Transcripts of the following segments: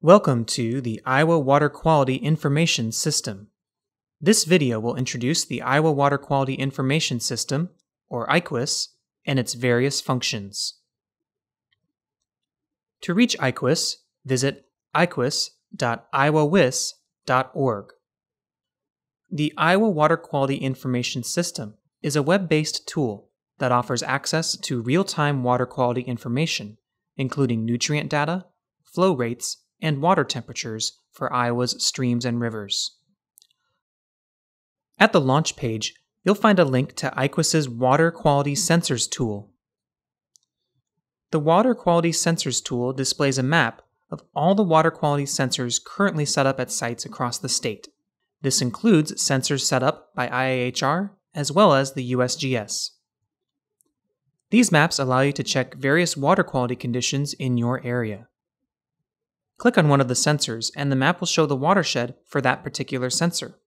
Welcome to the Iowa Water Quality Information System. This video will introduce the Iowa Water Quality Information System, or IWQIS, and its various functions. To reach IWQIS, visit iwqis.iowawis.org. The Iowa Water Quality Information System is a web based tool that offers access to real time water quality information, including nutrient data, flow rates, and water temperatures for Iowa's streams and rivers. At the launch page, you'll find a link to IWQIS's Water Quality Sensors tool. The Water Quality Sensors tool displays a map of all the water quality sensors currently set up at sites across the state. This includes sensors set up by IIHR as well as the USGS. These maps allow you to check various water quality conditions in your area. Click on one of the sensors and the map will show the watershed for that particular sensor.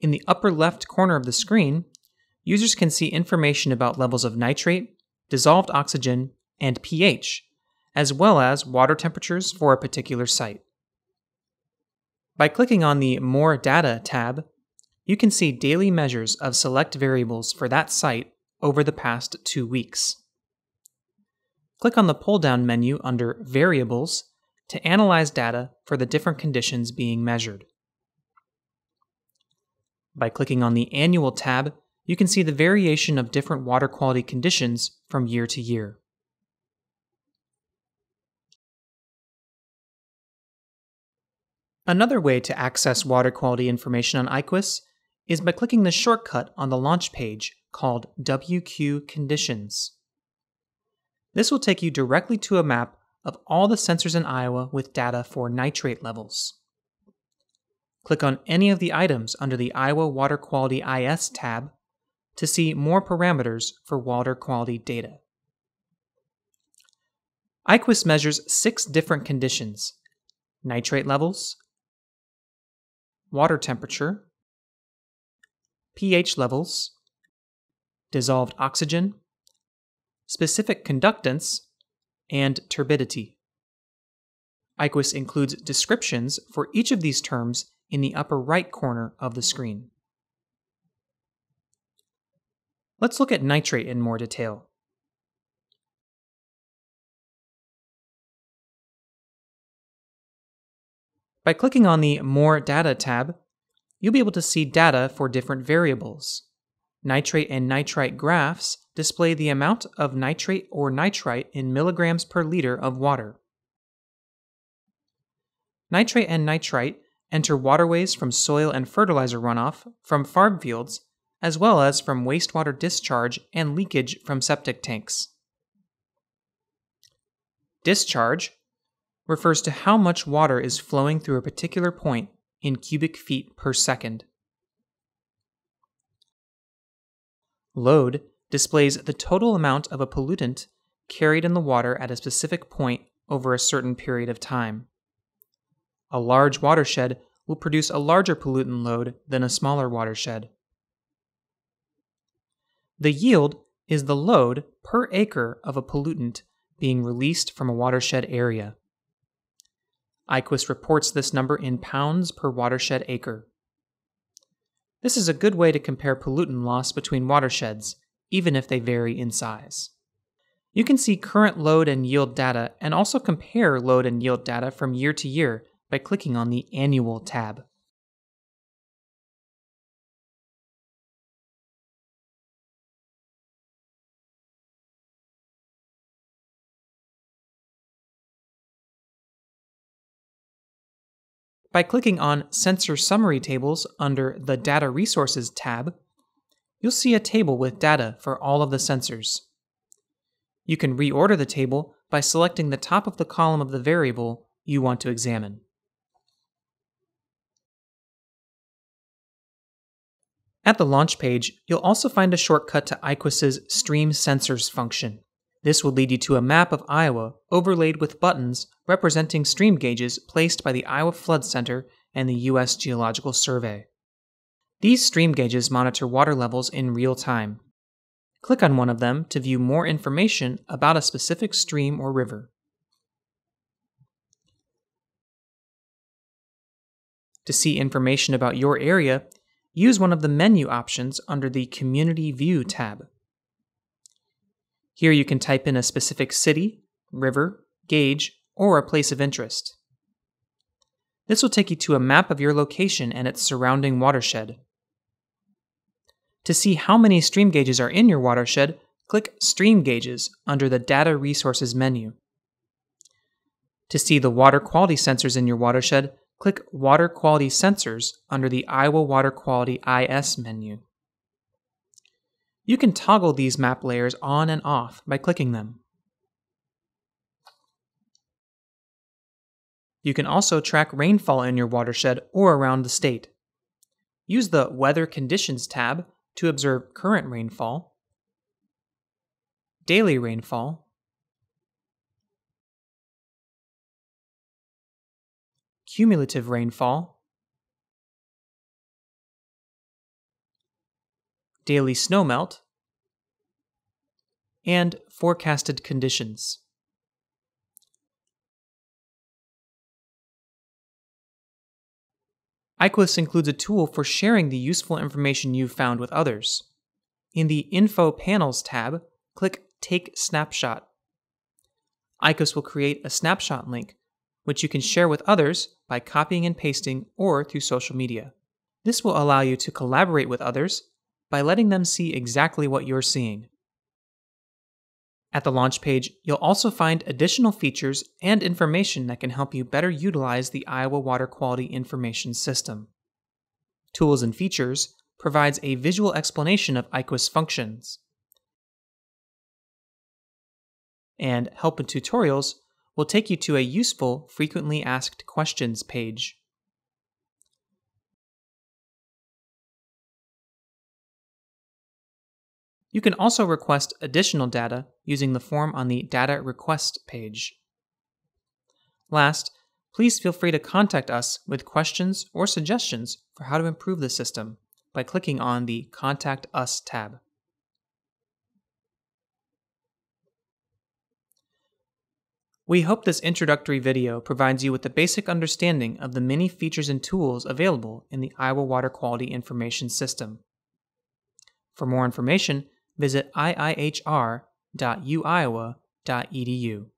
In the upper left corner of the screen, users can see information about levels of nitrate, dissolved oxygen, and pH, as well as water temperatures for a particular site. By clicking on the More Data tab, you can see daily measures of select variables for that site over the past two weeks. Click on the pull down menu under Variables to analyze data for the different conditions being measured. By clicking on the Annual tab, you can see the variation of different water quality conditions from year to year. Another way to access water quality information on IWQIS is by clicking the shortcut on the launch page called WQ Conditions. This will take you directly to a map of all the sensors in Iowa with data for nitrate levels. Click on any of the items under the Iowa Water Quality IS tab to see more parameters for water quality data. IWQIS measures six different conditions nitrate levels, water temperature, pH levels, dissolved oxygen, specific conductance, and turbidity. IWQIS includes descriptions for each of these terms in the upper right corner of the screen. Let's look at nitrate in more detail. By clicking on the More Data tab, you'll be able to see data for different variables. Nitrate and nitrite graphs display the amount of nitrate or nitrite in milligrams per liter of water. Nitrate and nitrite enter waterways from soil and fertilizer runoff from farm fields, as well as from wastewater discharge and leakage from septic tanks. Discharge refers to how much water is flowing through a particular point in cubic feet per second. Load displays the total amount of a pollutant carried in the water at a specific point over a certain period of time. A large watershed will produce a larger pollutant load than a smaller watershed. The yield is the load per acre of a pollutant being released from a watershed area. IWQIS reports this number in pounds per watershed acre. This is a good way to compare pollutant loss between watersheds, even if they vary in size. You can see current load and yield data and also compare load and yield data from year to year by clicking on the Annual tab. By clicking on Sensor Summary Tables under the Data Resources tab, you'll see a table with data for all of the sensors. You can reorder the table by selecting the top of the column of the variable you want to examine. At the launch page, you'll also find a shortcut to IWQIS's Stream Sensors function. This will lead you to a map of Iowa overlaid with buttons representing stream gauges placed by the Iowa Flood Center and the U.S. Geological Survey. These stream gauges monitor water levels in real time. Click on one of them to view more information about a specific stream or river. To see information about your area, use one of the menu options under the Community View tab. Here you can type in a specific city, river, gauge, or a place of interest. This will take you to a map of your location and its surrounding watershed. To see how many stream gauges are in your watershed, click Stream Gauges under the Data Resources menu. To see the water quality sensors in your watershed, click Water Quality Sensors under the Iowa Water Quality IS menu. You can toggle these map layers on and off by clicking them. You can also track rainfall in your watershed or around the state. Use the Weather Conditions tab to observe current rainfall, daily rainfall, cumulative rainfall, daily snowmelt, and forecasted conditions. IWQIS includes a tool for sharing the useful information you've found with others. In the Info Panels tab, click Take Snapshot. IWQIS will create a snapshot link, which you can share with others by copying and pasting or through social media. This will allow you to collaborate with others by letting them see exactly what you're seeing. At the launch page, you'll also find additional features and information that can help you better utilize the Iowa Water Quality Information System. Tools and Features provides a visual explanation of IWQIS functions. And Help and Tutorials will take you to a useful Frequently Asked Questions page. You can also request additional data using the form on the Data Request page. Last, please feel free to contact us with questions or suggestions for how to improve the system by clicking on the Contact Us tab. We hope this introductory video provides you with a basic understanding of the many features and tools available in the Iowa Water Quality Information System. For more information, visit iihr.uiowa.edu.